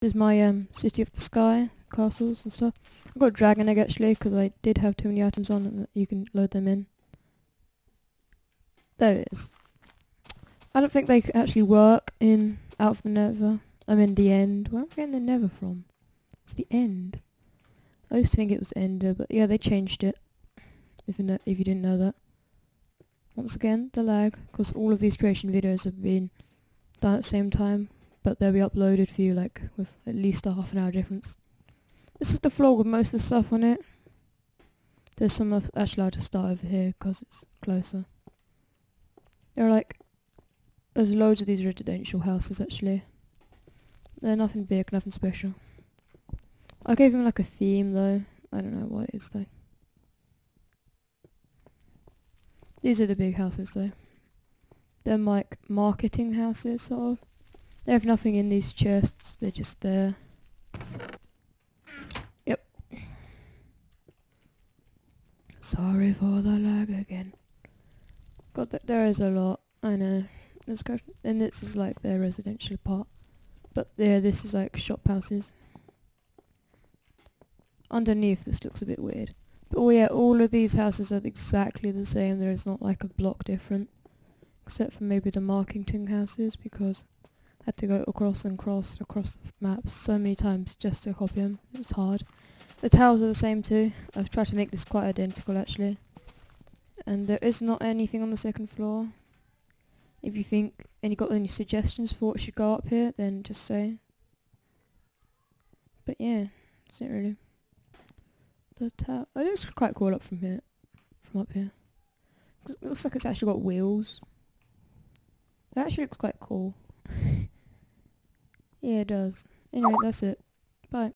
This is my um City of the Sky castles and stuff. I've got a dragon egg actually because I did have too many items on and you can load them in. There it is. I don't think they actually work in Out of the Nether. I mean the end. Where am I getting the Nether from? It's the end. I used to think it was Ender, but yeah, they changed it. If you know, if you didn't know that. Once again, the lag, because all of these creation videos have been done at the same time, but they'll be uploaded for you like with at least a half an hour difference. This is the floor with most of the stuff on it. There's some of actually I'll just start over here because it's closer. There are like there's loads of these residential houses actually. They're nothing big, nothing special. I gave them like a theme though. I don't know what it is though. These are the big houses though. They're like marketing houses sort of. They have nothing in these chests, they're just there. Yep. Sorry for the lag again. God, th- there is a lot. I know. Let's go. And this is like their residential part. But yeah, this is like shop houses. Underneath, this looks a bit weird. But oh yeah, all of these houses are exactly the same. There is not like a block different. Except for maybe the Markington houses because had to go across and cross across the maps so many times just to copy them. It was hard. The towers are the same too. I've tried to make this quite identical actually. And there is not anything on the second floor. If you think and you got any suggestions for what should go up here, then just say. But yeah, that's it really. The tower. It looks quite cool up from here. From up here. It looks like it's actually got wheels. That actually looks quite cool. Yeah, it does. Anyway, that's it. Bye.